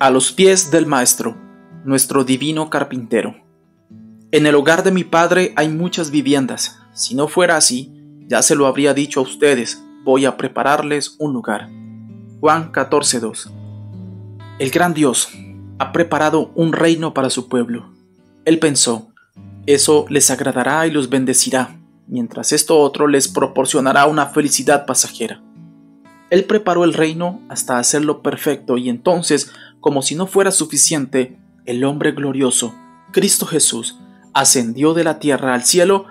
a los pies del Maestro, nuestro divino carpintero. En el hogar de mi Padre hay muchas viviendas. Si no fuera así, ya se lo habría dicho a ustedes, voy a prepararles un lugar. Juan 14:2 El gran Dios ha preparado un reino para su pueblo. Él pensó, eso les agradará y los bendecirá, mientras esto otro les proporcionará una felicidad pasajera. Él preparó el reino hasta hacerlo perfecto y entonces, como si no fuera suficiente, el hombre glorioso, Cristo Jesús, ascendió de la tierra al cielo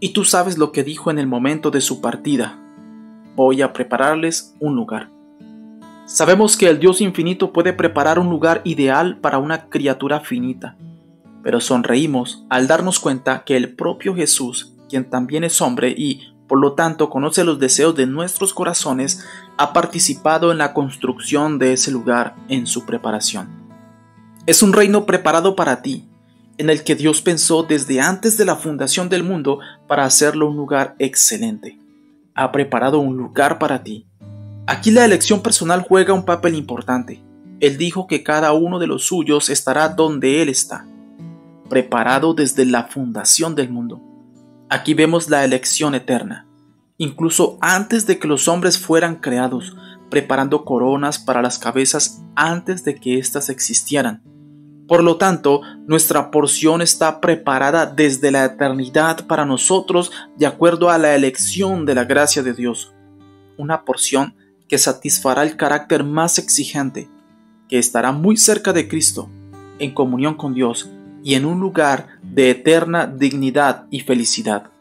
y tú sabes lo que dijo en el momento de su partida. Voy a prepararles un lugar. Sabemos que el Dios infinito puede preparar un lugar ideal para una criatura finita, pero sonreímos al darnos cuenta que el propio Jesús, quien también es hombre y por lo tanto conoce los deseos de nuestros corazones, ha participado en la construcción de ese lugar en su preparación. Es un reino preparado para ti, en el que Dios pensó desde antes de la fundación del mundo para hacerlo un lugar excelente. Ha preparado un lugar para ti. Aquí la elección personal juega un papel importante. Él dijo que cada uno de los suyos estará donde Él está, preparado desde la fundación del mundo. Aquí vemos la elección eterna, incluso antes de que los hombres fueran creados, preparando coronas para las cabezas antes de que éstas existieran. Por lo tanto, nuestra porción está preparada desde la eternidad para nosotros de acuerdo a la elección de la gracia de Dios. Una porción que satisfará el carácter más exigente, que estará muy cerca de Cristo, en comunión con Dios y en un lugar de eterna dignidad y felicidad.